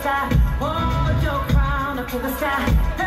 sky. Hold your crown up to the sky.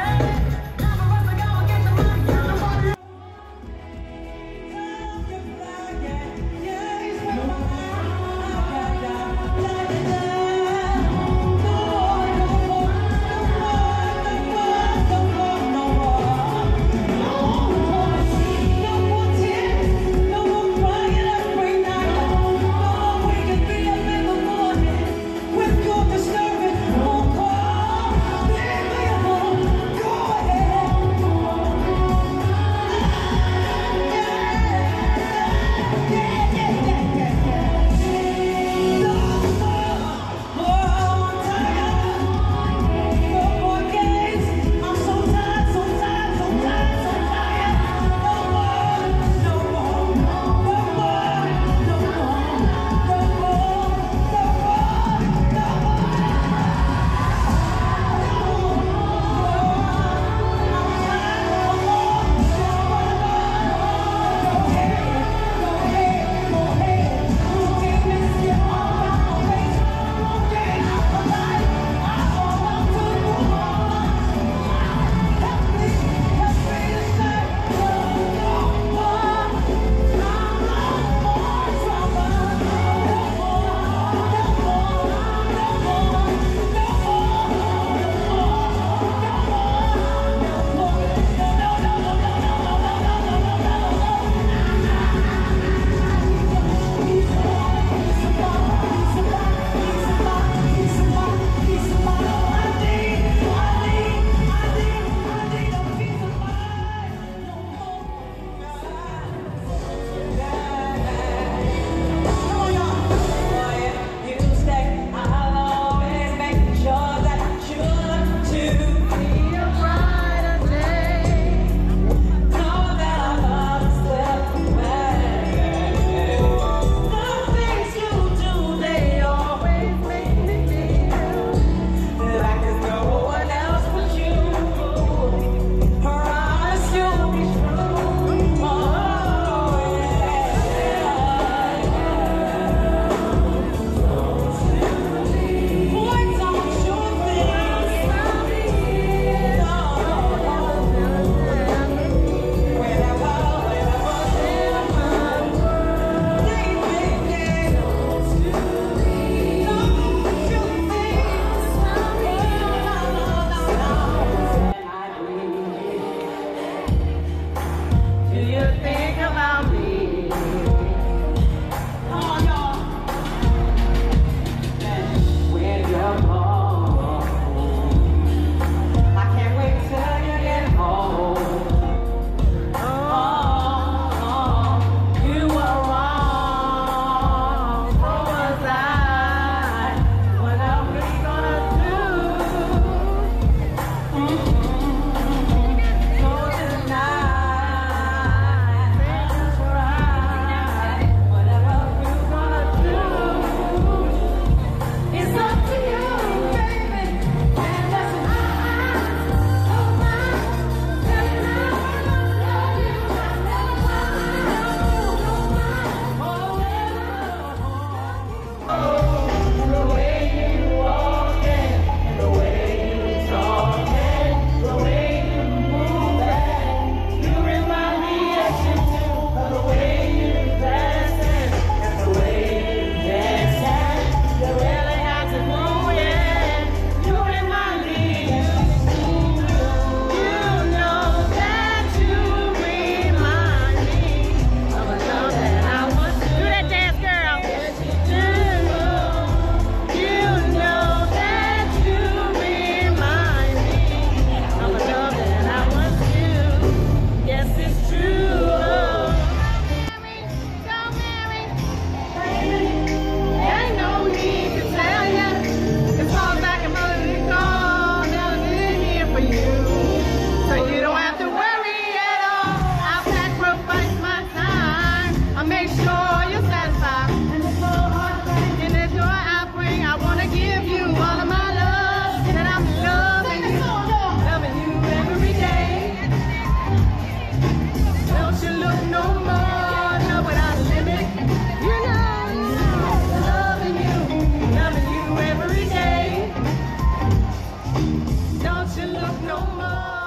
no more.